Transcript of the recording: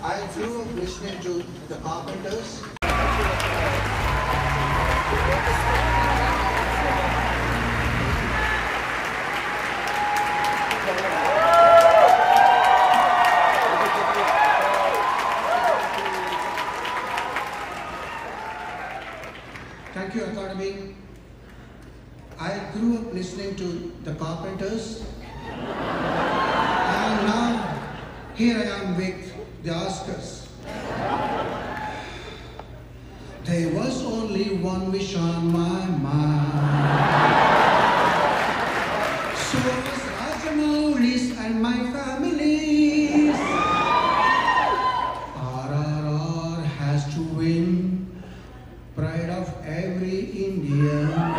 I grew up listening to the Carpenters. Thank you, Academy. I grew up listening to the Carpenters. Here I am with the Oscars. There was only one wish on my mind. So is Rajamoulis and my families. RRR has to win pride of every Indian.